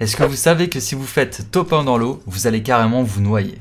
Est-ce que vous savez que si vous faites top 1 dans l'eau, vous allez carrément vous noyer?